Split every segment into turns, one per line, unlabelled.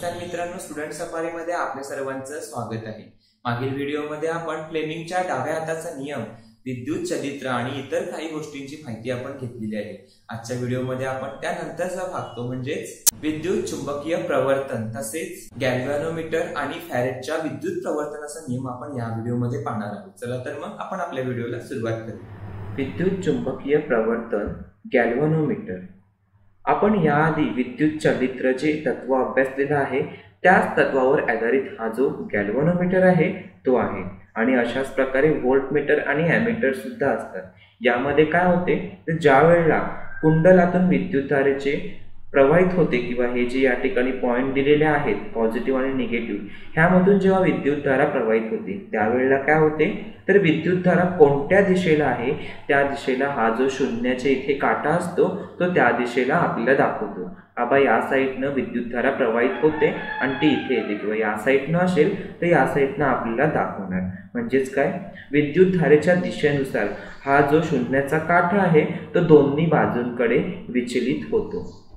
नमस्कार मित्रांनो स्टुडंट सफारीमध्ये आपल्या सर्वांचं स्वागत आहे. मागील व्हिडिओमध्ये आपण फ्लेमिंगच्या डाव्या हाताचा नियम विद्युत चरित्र आणि इतर काही गोष्टींची माहिती आपण घेतलेली आहे. आजच्या व्हिडिओमध्ये आपण त्यानंतरचा भाग तो म्हणजेच विद्युत चुंबकीय प्रवर्तन तसेच गॅल्व्हॅनोमीटर आणि फॅरेटच्या विद्युत प्रवर्तनाचा नियम आपण या व्हिडिओमध्ये पाहणार आहोत. चला तर मग आपण आपल्या व्हिडिओला सुरुवात करू विद्युत चुंबकीय प्रवर्तन गॅल्व्हॅनोमीटर आपण याआधी विद्युत चलित्र जे तत्व अभ्यासलेलं आहे. त्याच तत्वावर आधारित हा जो गॅल्वनोमीटर आहे तो आहे. आणि अशाच प्रकारे व्होल्टमीटर आणि ॲमीटर सुद्धा असतात. यामध्ये काय होते? तर ज्या वेळेला कुंडलातून विद्युतधारेचे प्रवाहित होते किंवा हे जे या ठिकाणी पॉईंट दिलेले आहेत पॉझिटिव्ह आणि निगेटिव्ह ह्यामधून जेव्हा विद्युतधारा प्रवाहित होते त्यावेळेला काय होते? तर विद्युतधारा कोणत्या दिशेला आहे? त्या दिशेला हा जो शून्याच्या इथे काटा असतो तो त्या दिशेला आपल्याला दाखवतो. बाबा या साईडनं विद्युतधारा प्रवाहित होते आणि ती इथे येते. किंवा या साईडनं असेल तर या साईडनं आपल्याला दाखवणार. म्हणजेच काय? विद्युतधारेच्या दिशेनुसार हा जो शून्याचा काठा आहे तो दोन्ही बाजूंकडे विचलित होतो.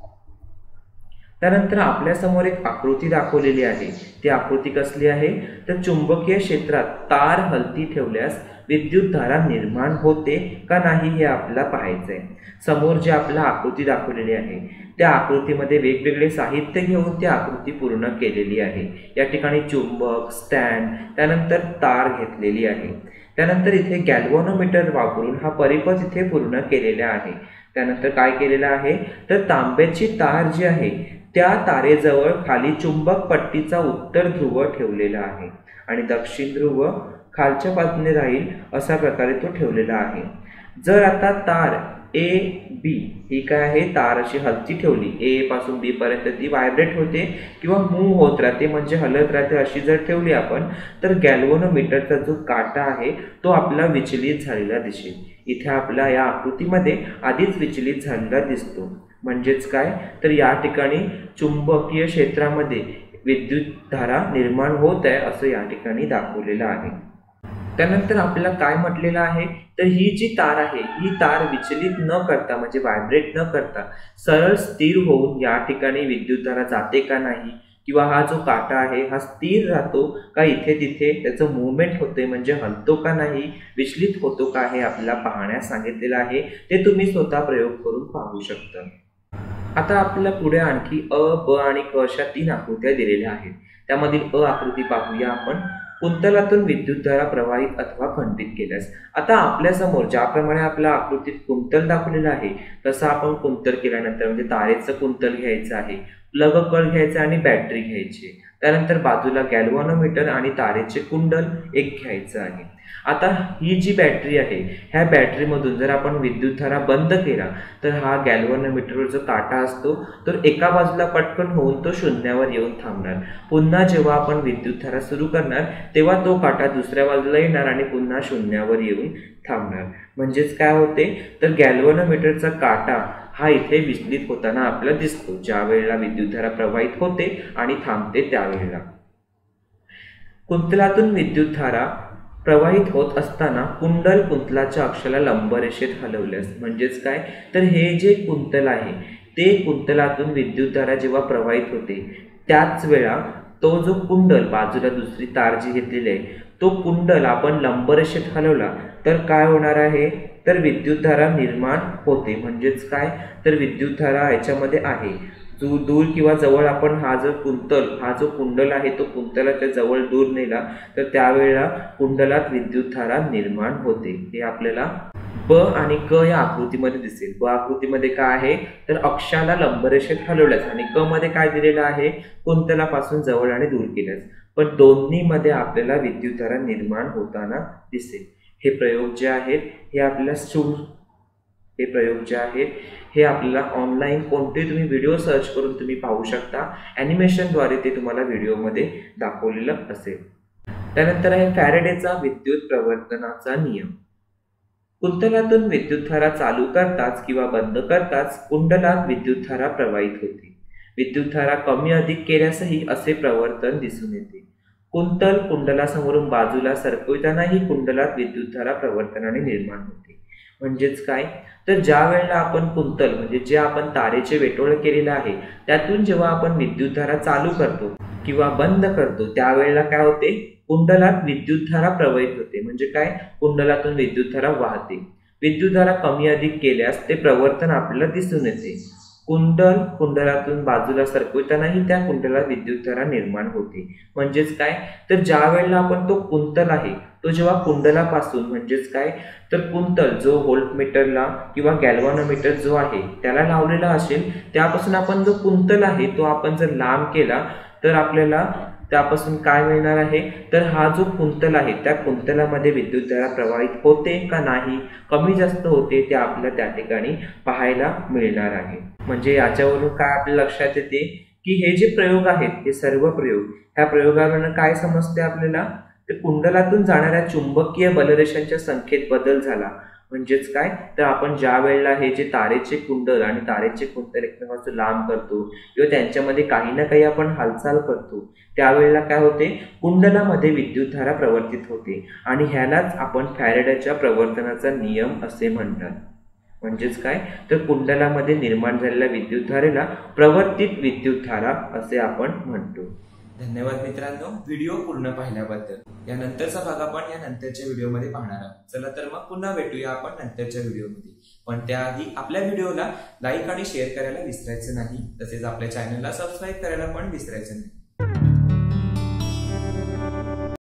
त्यानंतर आपल्यासमोर एक आकृती दाखवलेली आहे. ती आकृती कसली आहे? तर चुंबकीय क्षेत्रात तार हलती ठेवल्यास विद्युतधारा निर्माण होते का नाही हे आपल्याला पाहायचं आहे समोर जे आपल्याला आकृती दाखवलेली आहे त्या आकृतीमध्ये वेगवेगळे साहित्य घेऊन ती आकृती पूर्ण केलेली आहे. या ठिकाणी चुंबक स्टँड त्यानंतर तार घेतलेली आहे. त्यानंतर इथे गॅल्वोनोमीटर वापरून हा परिपथ इथे पूर्ण केलेला आहे. त्यानंतर काय केलेलं आहे? तर तांब्याची तार जी आहे त्या तारेजवळ खाली चुंबक पट्टीचा उत्तर ध्रुव ठेवलेला आहे आणि दक्षिण ध्रुव खालच्या बाजूने राहील अशा प्रकारे तो ठेवलेला आहे. जर आता तार ए बी ही काय आहे? तार अशी हलती ठेवली. ए पासून बी पर्यंत ती व्हायब्रेट होते किंवा मूव्ह होत राहते. म्हणजे हलत राहते अशी जर ठेवली आपण तर गॅल्वोनोमीटरचा जो काटा आहे तो आपला विचलित झालेला दिसेल. इथे आपल्या या आकृतीमध्ये आधीच विचलित झालेला दिसतो. म्हणजेच काय? तर या ठिकाणी चुंबकीय क्षेत्रामध्ये विद्युत धारा निर्माण होत आहे असं या ठिकाणी दाखवलेलं आहे. त्यानंतर आपल्याला काय म्हटलेलं आहे? तर ही जी तार आहे ही तार विचलित न करता म्हणजे व्हायब्रेट न करता सरळ स्थिर होऊन या ठिकाणी विद्युतधारा जाते का नाही? किंवा हा जो काटा आहे हा स्थिर राहतो का इथे तिथे? त्याचं मुवमेंट होते म्हणजे हलतो का नाही? विचलित होतो का हे आपल्याला पाहण्यास सांगितलेलं आहे. ते तुम्ही स्वतः प्रयोग करून पाहू शकता. आता आपल्याला पुढे आणखी अ ब आणि क अशा तीन आकृत्या दिलेल्या आहेत. त्यामधील अ आकृती पाहूया आपण. कुंतलातून विद्युतधारा प्रवाहित अथवा खंडित केल्यास. आता आपल्यासमोर ज्याप्रमाणे आपल्या आकृतीत कुंतल दाखवलेलं आहे तसं आपण कुंतल केल्यानंतर म्हणजे तारेचं कुंतल घ्यायचं आहे. प्लग कळ घ्यायचा आणि बॅटरी घ्यायची. त्यानंतर बाजूला गॅल्वॉनोमीटर आणि तारेचे कुंडल एक घ्यायचं आहे. आता ही जी बॅटरी आहे ह्या बॅटरीमधून जर आपण विद्युतधारा बंद केला तर हा गॅल्वनोमीटरवर जो काटा असतो तर एका बाजूला पटकन होऊन तो शून्यावर येऊन थांबणार. पुन्हा जेव्हा आपण विद्युतधारा सुरू करणार तेव्हा तो काटा दुसऱ्या बाजूला येणार आणि पुन्हा शून्यावर येऊन थांबणार. म्हणजेच काय होते? तर गॅल्वनोमीटरचा काटा हा इथे विचलित होताना आपल्याला दिसतो ज्या वेळेला विद्युतधारा प्रवाहित होते आणि थांबते त्यावेळेला. कुंतलातून विद्युतधारा प्रवाहित होत असताना कुंडल कुंतलाच्या अक्षाला लंबरेषेत हलवल्यास म्हणजेच काय? तर हे जे कुंतल आहे ते कुंतलातून विद्युतधारा जेव्हा प्रवाहित होते त्याच वेळा तो जो कुंडल बाजूला दुसरी तार जी घेतलेली आहे तो कुंडल आपण लंबरेषेत हलवला तर काय होणार आहे? तर विद्युतधारा निर्माण होते. म्हणजेच काय? तर विद्युतधारा याच्यामध्ये आहे. दूर दूर किंवा जवळ आपण हा जो कुंतल हा जो कुंडल आहे तो कुंतलाच्या जवळ दूर नेला तर त्यावेळेला कुंडलात विद्युतधारा निर्माण होते. हे आपल्याला ब आणि क या आकृतीमध्ये दिसेल. ब आकृतीमध्ये काय आहे? तर अक्षाला लंबरेषेत हलवल्यास आणि क मध्ये काय दिलेलं आहे? कुंतलापासून जवळ आणि दूर केल्यास. पण दोन्हीमध्ये आपल्याला आपल्याला विद्युतधारा निर्माण होताना दिसेल. हे प्रयोग जे आहेत हे आपल्याला सूर हे प्रयोग जे आहेत हे आपल्याला ऑनलाईन कोणतेही तुम्ही व्हिडिओ सर्च करून तुम्ही पाहू शकता. ॲनिमेशनद्वारे ते तुम्हाला व्हिडिओमध्ये दाखवलेलं असेल. त्यानंतर आहे फॅरेडेचा विद्युत प्रवर्तनाचा नियम. कुंतलातून विद्युतधारा चालू करताच किंवा बंद करताच कुंडलात विद्युतधारा प्रवाहित होते. विद्युतधारा कमी अधिक केल्यासही असे प्रवर्तन दिसून येते. कुंतल कुंडलासमोरून बाजूला सरकवितानाही कुंडलात विद्युतधारा प्रवर्तनाने निर्माण होते. म्हणजेच काय? तर ज्या वेळेला आपण कुंतल म्हणजे जे आपण तारेचे वेटोळ केलेलं आहे त्यातून जेव्हा आपण विद्युतधारा चालू करतो किंवा बंद करतो त्यावेळेला काय होते? कुंडलात विद्युतधारा प्रवाहित होते. म्हणजे काय? कुंडलातून विद्युतधारा वाहते. विद्युतधारा कमी अधिक केल्यास ते प्रवर्तन आपल्याला दिसून येते. कुंडल कुंडलातून बाजूला सरकवतानाही त्या कुंडलात विद्युतधारा निर्माण होते. म्हणजेच काय? तर ज्या वेळेला आपण तो कुंतल आहे तो जेव्हा कुंडलापासून म्हणजेच काय? तर कुंतल जो होल्टमीटरला किंवा गॅल्वानोमीटर जो आहे त्याला लावलेला असेल त्यापासून आपण जो कुंतल आहे तो आपण जर लांब केला तर आपल्याला त्यापासून काय मिळणार आहे? तर हा जो कुंतल आहे त्या कुंतलामध्ये विद्युतधारा प्रवाहित होते का नाही कमी जास्त होते ते आपल्याला त्या ठिकाणी पाहायला मिळणार आहे. म्हणजे याच्यावरून काय आपल्या लक्षात येते की हे जे प्रयोग आहेत हे सर्व प्रयोग ह्या प्रयोगावरून काय समजते आपल्याला? तर कुंडलातून जाणाऱ्या चुंबकीय बलरेषांच्या संख्येत बदल झाला. म्हणजेच काय? तर आपण ज्या वेळेला हे जे तारेचे कुंडल आणि तारेचे कुंडल एकमेकांचं लांब करतो किंवा त्यांच्यामध्ये काही ना काही आपण हालचाल करतो त्यावेळेला काय होते? कुंडलामध्ये विद्युतधारा प्रवर्तित होते आणि ह्यालाच आपण फॅरेडाच्या प्रवर्तनाचा नियम असे म्हणतात. म्हणजेच काय? तर कुंडलामध्ये निर्माण झालेल्या विद्युतधारेला प्रवर्तित विद्युतधारा असे आपण म्हणतो. धन्यवाद मित्रांनो. व्हिडिओ पूर्ण पाहिल्याबद्दल. या नंतरचा भाग आपण या नंतरच्या व्हिडिओमध्ये पाहणार आहोत. चला तर मग पुन्हा भेटूया आपण नंतरच्या व्हिडिओमध्ये. पण त्याआधी आपल्या व्हिडिओला लाईक आणि शेअर करायला विसरायचं नाही. तसेच आपल्या चॅनलला सबस्क्राईब करायला पण विसरायचं नाही.